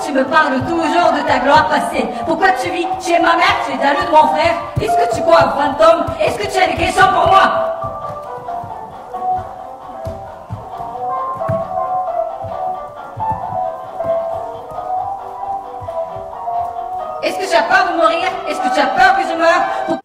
Tu me parles toujours de ta gloire passée? Pourquoi tu vis? Chez ma mère, tu es jaloux de mon frère. Est-ce que tu crois au fantôme Est-ce que tu as des questions pour moi? Est-ce que tu as peur de mourir? Est-ce que tu as peur que je meure?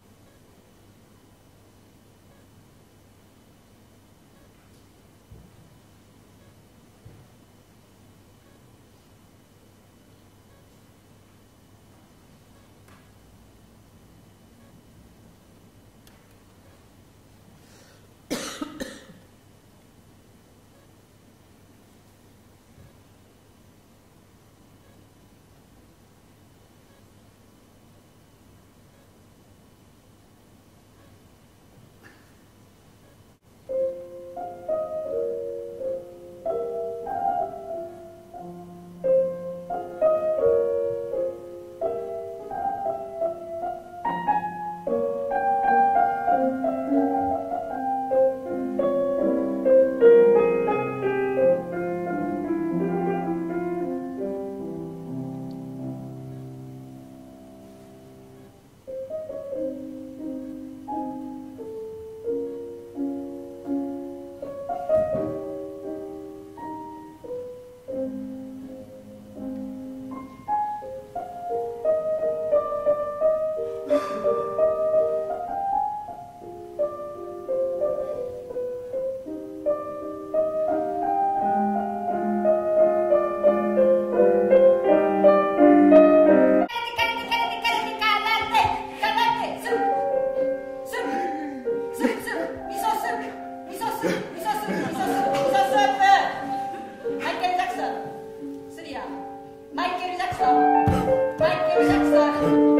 Michael Jackson. Michael Jackson.